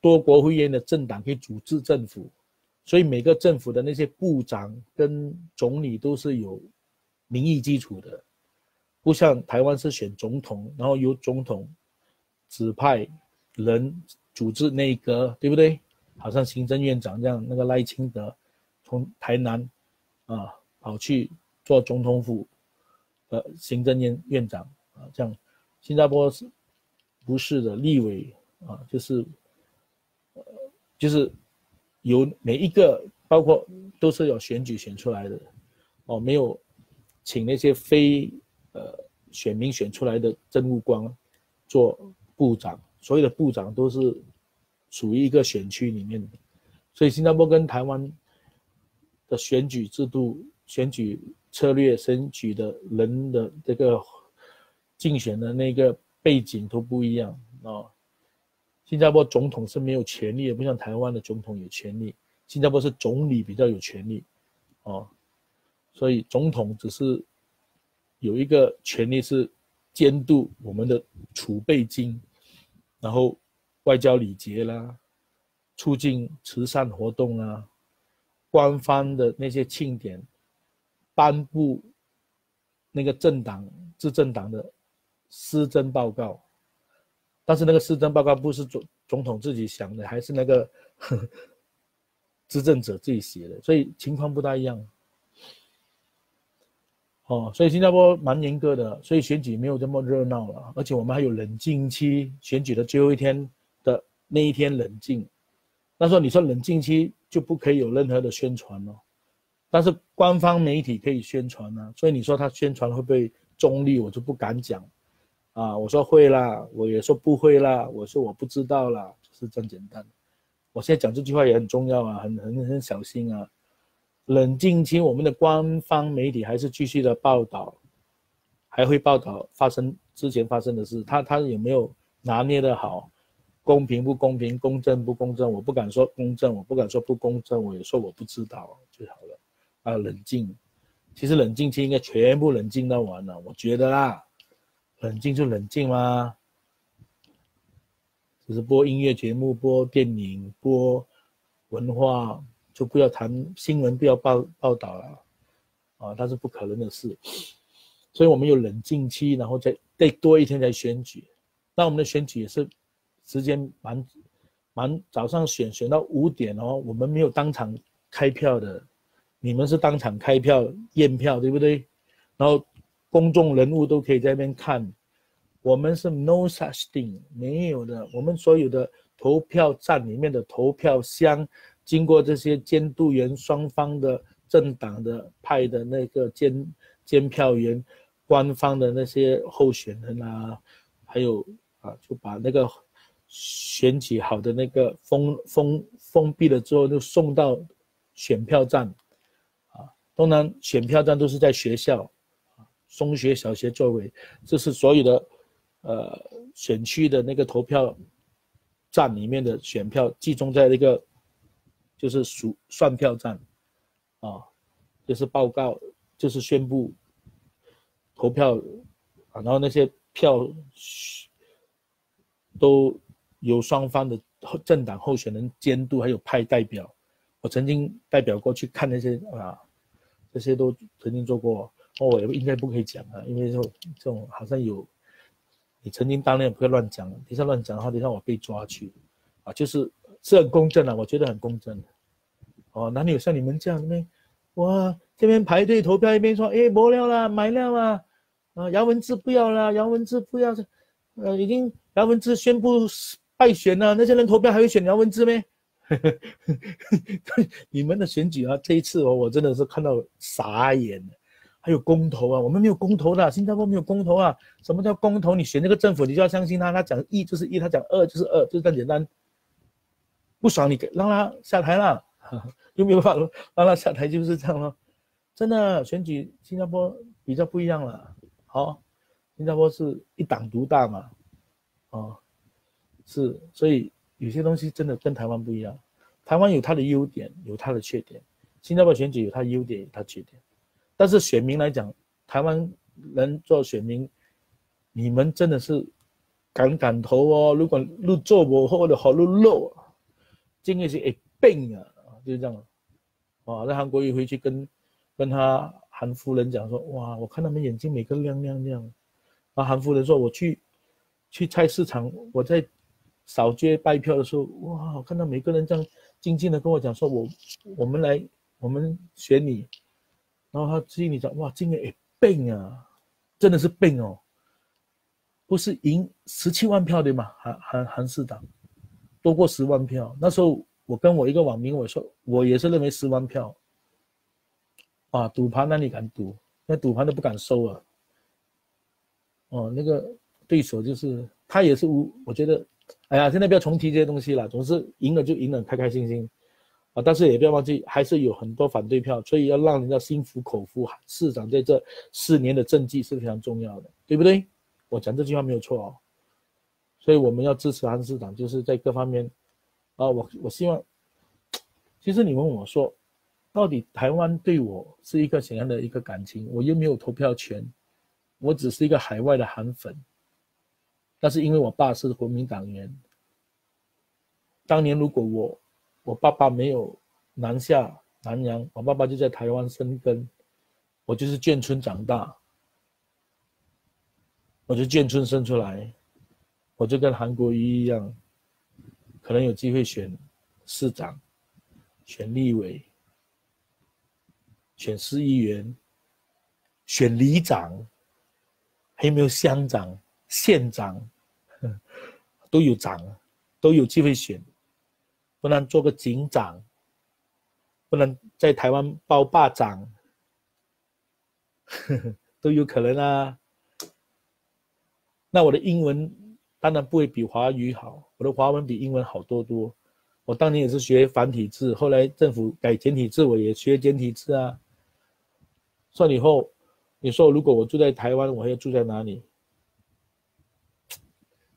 多国会议员的政党可以组织政府，所以每个政府的那些部长跟总理都是有民意基础的。不像台湾是选总统，然后由总统指派人组织内阁，对不对？好像行政院长这样，那个赖清德从台南啊跑去做总统府的行政院院长啊，这样新加坡是不是的？立委啊，就是呃，就是有每一个，包括都是有选举选出来的哦，没有请那些非。呃，选民选出来的政务官做部长，所有的部长都是属于一个选区里面的，所以新加坡跟台湾的选举制度、选举策略、选举的人的这个竞选的那个背景都不一样啊。新加坡总统是没有权利的，不像台湾的总统有权利，新加坡是总理比较有权利，哦，所以总统只是。有一个权利是监督我们的储备金，然后外交礼节啦，促进慈善活动啊，官方的那些庆典，颁布那个政党执政党的施政报告，但是那个施政报告不是总总统自己想的，还是那个 (laughs) 执政者自己写的，所以情况不大一样。哦，所以新加坡蛮严格的，所以选举没有这么热闹了，而且我们还有冷静期，选举的最后一天的那一天冷静。那时候你说冷静期就不可以有任何的宣传了，但是官方媒体可以宣传啊，所以你说他宣传会不会中立，我就不敢讲。啊，我说会啦，我也说不会啦，我说我不知道啦，就是这么简单。我现在讲这句话也很重要啊，很很很小心啊。冷静期，我们的官方媒体还是继续的报道，还会报道发生之前发生的事。他他有没有拿捏的好？公平不公平？公正不公正？我不敢说公正，我不敢说不公正，我也说我不知道就好了。啊，冷静，其实冷静期应该全部冷静到完了。我觉得啦，冷静就冷静嘛，只是播音乐节目、播电影、播文化。就不要谈新闻，不要报报道了，啊，那是不可能的事。所以我们有冷静期，然后再再多一天再选举。那我们的选举也是时间蛮蛮早上选选到五点哦，我们没有当场开票的，你们是当场开票验票，对不对？然后公众人物都可以在那边看，我们是 no such thing 没有的，我们所有的投票站里面的投票箱。经过这些监督员双方的政党的派的那个监监票员，官方的那些候选人啊，还有啊，就把那个选举好的那个封封封闭了之后，就送到选票站，通常选票站都是在学校，中学、小学作为，这是所有的呃选区的那个投票站里面的选票集中在那个。就是数算票站，啊，就是报告，就是宣布投票，啊，然后那些票都由双方的政党候选人监督，还有派代表。我曾经代表过去看那些啊，这些都曾经做过。哦，我也应该不可以讲啊，因为这这种好像有你曾经当年不要乱讲，等下乱讲的话，等下我被抓去，啊，就是是很公正的，我觉得很公正。哦，哪里有像你们这样的呢？哇，这边排队投票，一边说，哎，没了啦，买了啦，啊，姚文智不要了，姚文智不要，呃，已经姚文智宣布败选了，那些人投票还会选姚文智吗？(laughs) 你们的选举啊，这一次哦，我真的是看到傻眼。还有公投啊，我们没有公投的，新加坡没有公投啊。什么叫公投？你选那个政府，你就要相信他，他讲一就是一，他讲二就是二，就是这么简单。不爽你给让他下台了，(laughs) 有没有办法让他下台？就是这样咯。真的选举新加坡比较不一样了。好，新加坡是一党独大嘛，哦，是，所以有些东西真的跟台湾不一样。台湾有它的优点，有它的缺点。新加坡选举有它优点，有它缺点。但是选民来讲，台湾人做选民，你们真的是敢敢投哦！如果路做不或者好路漏，真的是会病啊！就是这样。啊，那韩国瑜回去跟跟他韩夫人讲说：哇，我看他们眼睛每个亮亮亮。啊，韩夫人说：我去去菜市场，我在扫街拜票的时候，哇，我看到每个人这样静静的跟我讲说：我我们来，我们选你。然后他心里讲：“哇，今年也病啊，真的是病哦，不是赢十七万票对吗？韩韩韩市长多过十万票。那时候我跟我一个网民我说，我也是认为十万票。啊，赌盘哪里敢赌？那赌盘都不敢收啊。哦，那个对手就是他也是无，我觉得，哎呀，现在不要重提这些东西了，总是赢了就赢了，开开心心。”啊，但是也不要忘记，还是有很多反对票，所以要让人家心服口服。市长在这四年的政绩是非常重要的，对不对？我讲这句话没有错哦。所以我们要支持韩市长，就是在各方面。啊，我我希望，其实你问我说，到底台湾对我是一个怎样的一个感情？我又没有投票权，我只是一个海外的韩粉。但是因为我爸是国民党员，当年如果我。我爸爸没有南下南洋，我爸爸就在台湾生根，我就是眷村长大，我就眷村生出来，我就跟韩国瑜一样，可能有机会选市长、选立委、选市议员、选里长，还有没有乡长、县长，都有涨，都有机会选。不能做个警长，不能在台湾包霸掌，(laughs) 都有可能啊。那我的英文当然不会比华语好，我的华文比英文好多多。我当年也是学繁体字，后来政府改简体字，我也学简体字啊。算以后，你说如果我住在台湾，我还要住在哪里？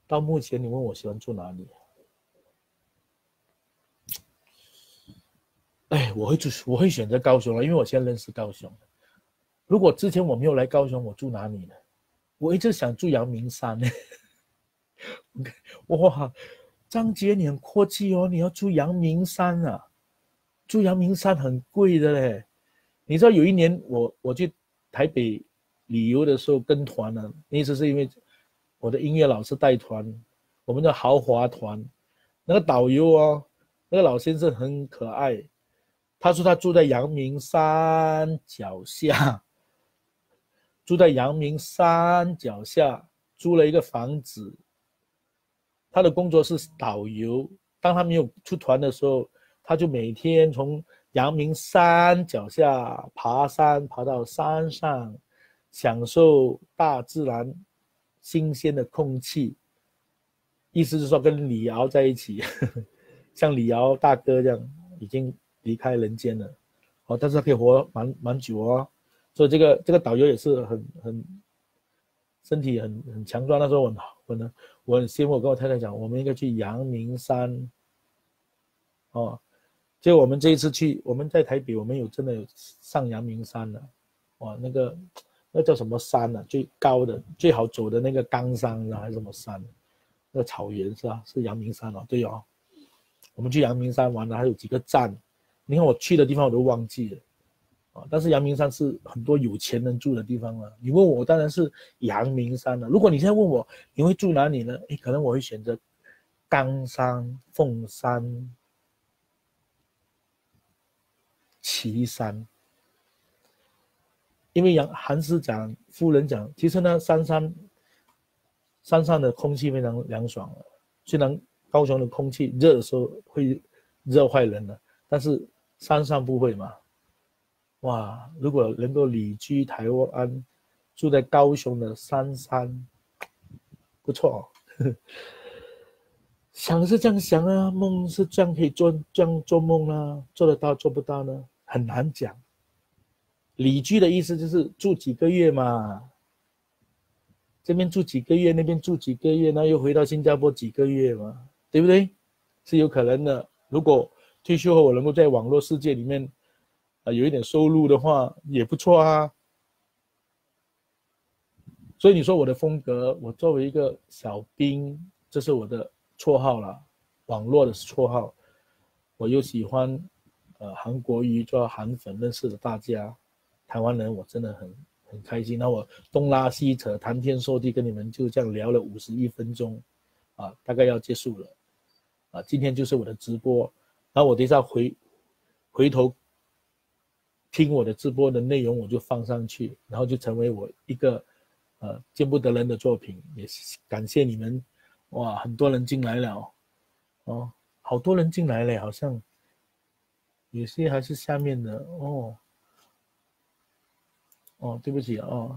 到目前，你问我喜欢住哪里？哎，我会住，我会选择高雄了，因为我现在认识高雄。如果之前我没有来高雄，我住哪里呢？我一直想住阳明山呢。哇，张杰，你很阔气哦，你要住阳明山啊？住阳明山很贵的嘞。你知道有一年我我去台北旅游的时候跟团呢，那次是因为我的音乐老师带团，我们的豪华团，那个导游哦，那个老先生很可爱。他说他住在阳明山脚下，(laughs) 住在阳明山脚下租了一个房子。他的工作是导游，当他没有出团的时候，他就每天从阳明山脚下爬山，爬到山上，享受大自然新鲜的空气。意思是说跟李敖在一起，(laughs) 像李敖大哥这样已经。离开人间了，哦，但是他可以活蛮蛮久哦，所以这个这个导游也是很很身体很很强壮。那时候我我呢我很羡慕，我跟我太太讲，我们应该去阳明山，哦，就我们这一次去，我们在台北，我们有真的有上阳明山了，哇，那个那叫什么山呢？最高的最好走的那个冈山啊，还是什么山？那草原是吧？是阳明山哦，对哦，我们去阳明山玩了，还有几个站。你看我去的地方我都忘记了，啊！但是阳明山是很多有钱人住的地方了。你问我，当然是阳明山了。如果你现在问我你会住哪里呢？诶，可能我会选择冈山、凤山，岐山。因为杨韩师长夫人讲，其实呢，山上山上的空气非常凉爽虽然高雄的空气热的时候会热坏人的，但是山上不会嘛。哇，如果能够旅居台湾，住在高雄的山山，不错。哦 (laughs) 想是这样想啊，梦是这样可以做这样做梦啊，做得到做不到呢？很难讲。旅居的意思就是住几个月嘛，这边住几个月，那边住几个月，那又回到新加坡几个月嘛，对不对？是有可能的。如果退休后我能够在网络世界里面啊有一点收入的话，也不错啊。所以你说我的风格，我作为一个小兵，这是我的绰号了，网络的绰号。我又喜欢呃韩国瑜，做韩粉认识的大家。台湾人，我真的很很开心。那我东拉西扯，谈天说地，跟你们就这样聊了五十一分钟，啊，大概要结束了，啊，今天就是我的直播。然后我等一下回回头听我的直播的内容，我就放上去，然后就成为我一个呃见不得人的作品。也感谢你们，哇，很多人进来了，哦，好多人进来了，好像有些还是下面的哦。哦，对不起哦，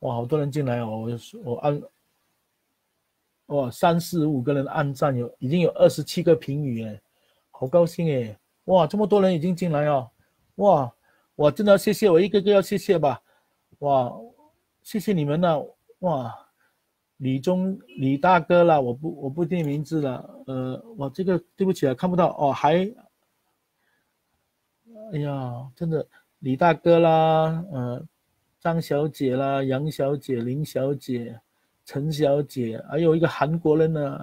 哇，好多人进来哦，我我按，哇，三四五个人按赞，有已经有二十七个评语哎，好高兴哎，哇，这么多人已经进来哦，哇，我真的要谢谢，我一个个要谢谢吧，哇，谢谢你们了，哇，李忠李大哥啦，我不我不念名字了，呃，我这个对不起啊，看不到。哦，还，哎呀，真的。李大哥啦，呃，张小姐啦，杨小姐、林小姐、陈小姐，还有一个韩国人呢，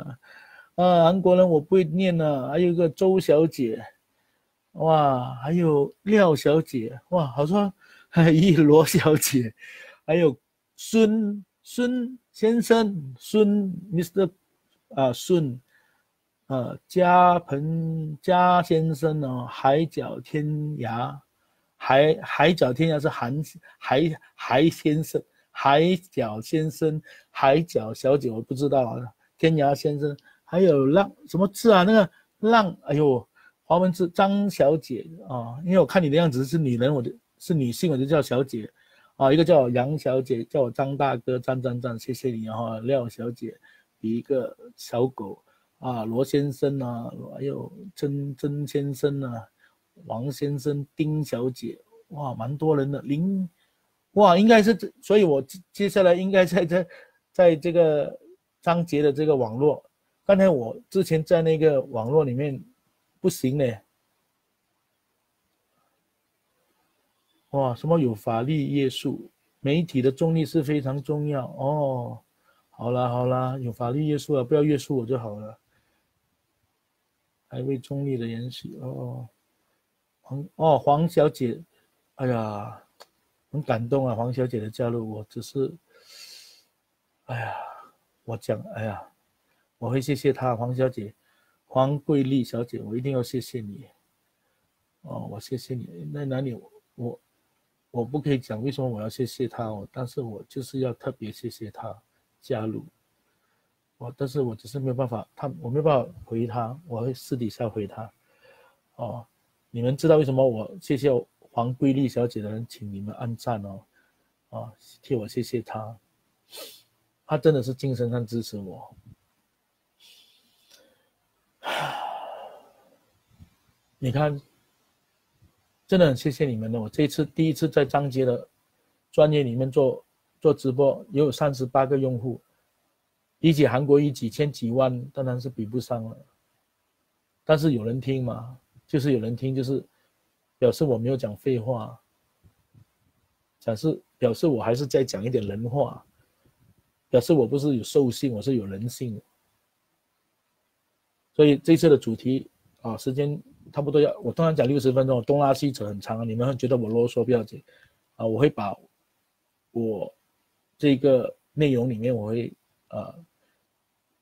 啊，韩国人我不会念呢，还有一个周小姐，哇，还有廖小姐，哇，好说，(laughs) 还有罗小姐，还有孙孙先生，孙 Mr. 啊，孙，呃，嘉鹏嘉先生哦，海角天涯。海海角天涯是韩海海先生，海角先生，海角小姐我不知道啊。天涯先生，还有浪什么字啊？那个浪，哎呦，华文字张小姐啊。因为我看你的样子是女人，我就是女性，我就叫小姐啊。一个叫杨小姐，叫我张大哥，张张张，谢谢你哈。廖小姐，一个小狗啊。罗先生啊，还有曾曾先生啊。王先生、丁小姐，哇，蛮多人的。林，哇，应该是这，所以我接下来应该在这，在这个张杰的这个网络。刚才我之前在那个网络里面不行呢。哇，什么有法律约束？媒体的中立是非常重要哦。好啦好啦，有法律约束了，不要约束我就好了。还未中立的延续哦。哦，黄小姐，哎呀，很感动啊！黄小姐的加入，我只是，哎呀，我讲，哎呀，我会谢谢她，黄小姐，黄桂丽小姐，我一定要谢谢你。哦，我谢谢你。那哪里我我不可以讲为什么我要谢谢她哦，但是我就是要特别谢谢她加入。我，但是我只是没有办法，她我没有办法回她，我会私底下回她。哦。你们知道为什么我谢谢黄桂丽小姐的人，请你们按赞哦，啊，替我谢谢她，她真的是精神上支持我。你看，真的很谢谢你们的。我这次第一次在张杰的专业里面做做直播，也有三十八个用户，比起韩国一几千几万，当然是比不上了。但是有人听嘛？就是有人听，就是表示我没有讲废话，表示表示我还是在讲一点人话，表示我不是有兽性，我是有人性。所以这次的主题啊，时间差不多要，我通常讲六十分钟，东拉西扯很长，你们会觉得我啰嗦不要紧啊，我会把我这个内容里面我会呃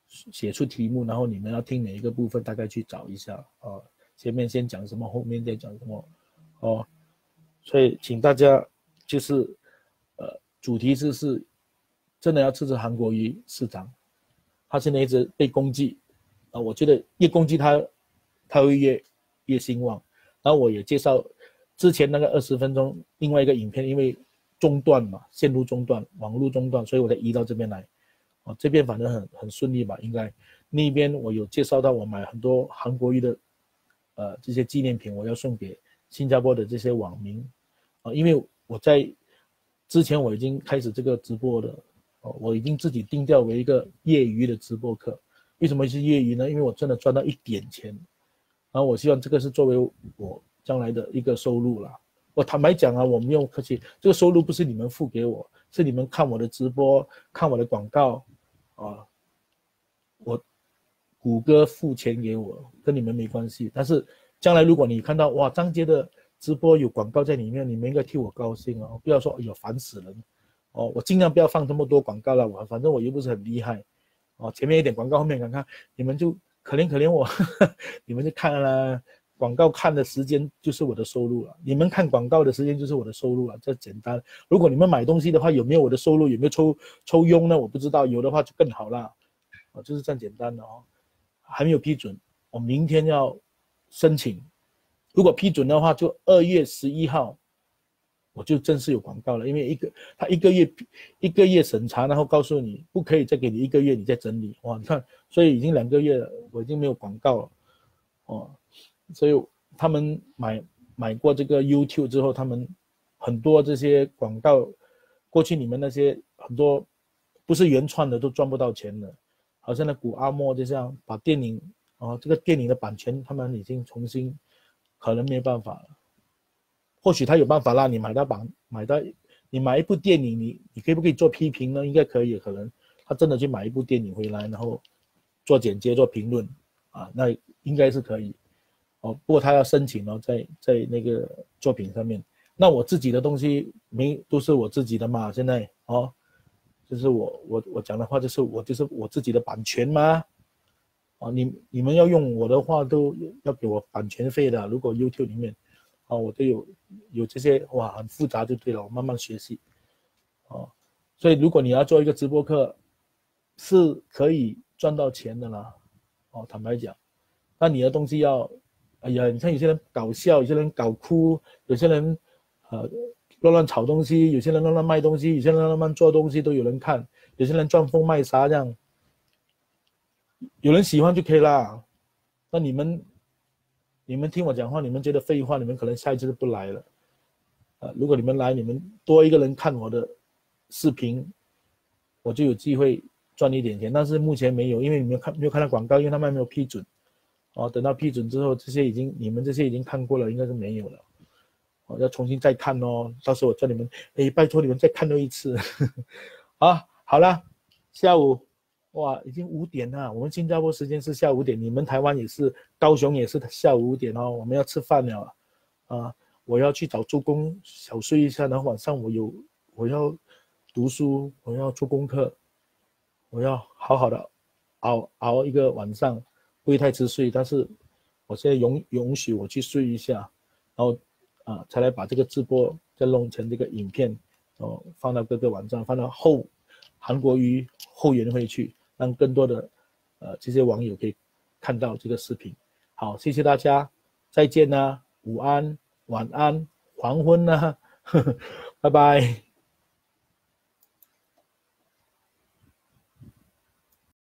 写出题目，然后你们要听哪一个部分，大概去找一下啊。前面先讲什么，后面再讲什么，哦，所以请大家就是呃，主题就是真的要支持韩国瑜市长，他现在一直被攻击啊，我觉得越攻击他，他会越越兴旺。然后我也介绍之前那个二十分钟另外一个影片，因为中断嘛，线路中断，网络中断，所以我才移到这边来。哦，这边反正很很顺利吧，应该。那边我有介绍到，我买很多韩国瑜的，呃，这些纪念品，我要送给新加坡的这些网民，啊，因为我在之前我已经开始这个直播的，哦，我已经自己定调为一个业余的直播课。为什么是业余呢？因为我真的赚到一点钱，然后我希望这个是作为我将来的一个收入了。我坦白讲啊，我没有客气，这个收入不是你们付给我，是你们看我的直播，看我的广告，啊，我。谷歌付钱给我，跟你们没关系。但是将来如果你看到哇张杰的直播有广告在里面，你们应该替我高兴哦，不要说哎呦烦死人哦。我尽量不要放这么多广告了，我反正我又不是很厉害哦。前面一点广告，后面看看你们就可怜可怜我，(laughs) 你们就看了广告看的时间就是我的收入了。你们看广告的时间就是我的收入了，这简单。如果你们买东西的话，有没有我的收入？有没有抽抽佣呢？我不知道，有的话就更好了哦，就是这样简单的哦。还没有批准，我明天要申请。如果批准的话，就二月十一号，我就正式有广告了。因为一个他一个月一个月审查，然后告诉你不可以再给你一个月，你再整理。哇，你看，所以已经两个月了，我已经没有广告了。哦，所以他们买买过这个 YouTube 之后，他们很多这些广告，过去你们那些很多不是原创的都赚不到钱了。好像那古阿莫就这样把电影哦，这个电影的版权他们已经重新，可能没办法了。或许他有办法让你买到版，买到你买一部电影，你你可以不可以做批评呢？应该可以，可能他真的去买一部电影回来，然后做剪接、做评论啊，那应该是可以。哦，不过他要申请哦，在在那个作品上面。那我自己的东西没都是我自己的嘛，现在哦。就是我我我讲的话，就是我就是我自己的版权吗？啊，你你们要用我的话，都要给我版权费的。如果 YouTube 里面，啊，我都有有这些哇，很复杂就对了，我慢慢学习。哦，所以如果你要做一个直播课，是可以赚到钱的啦。哦，坦白讲，那你的东西要，哎呀，你看有些人搞笑，有些人搞哭，有些人，呃。乱乱炒东西，有些人乱乱卖东西，有些人乱乱做东西都有人看，有些人装疯卖傻这样，有人喜欢就可以啦。那你们，你们听我讲话，你们觉得废话，你们可能下一次就不来了。啊，如果你们来，你们多一个人看我的视频，我就有机会赚一点钱。但是目前没有，因为你们看没有看到广告，因为他们还没有批准。哦，等到批准之后，这些已经你们这些已经看过了，应该是没有了。我要重新再看哦，到时候我叫你们，哎，拜托你们再看多一次。(laughs) 啊，好了，下午，哇，已经五点了。我们新加坡时间是下午五点，你们台湾也是，高雄也是下午五点哦。我们要吃饭了，啊，我要去找助攻小睡一下，然后晚上我有我要读书，我要做功课，我要好好的熬熬一个晚上，不会太迟睡。但是我现在容允许我去睡一下，然后。啊，才来把这个直播再弄成这个影片，哦，放到各个网站，放到后韩国瑜后援会去，让更多的呃这些网友可以看到这个视频。好，谢谢大家，再见啦，午安、晚安、黄昏啦，(laughs) 拜拜。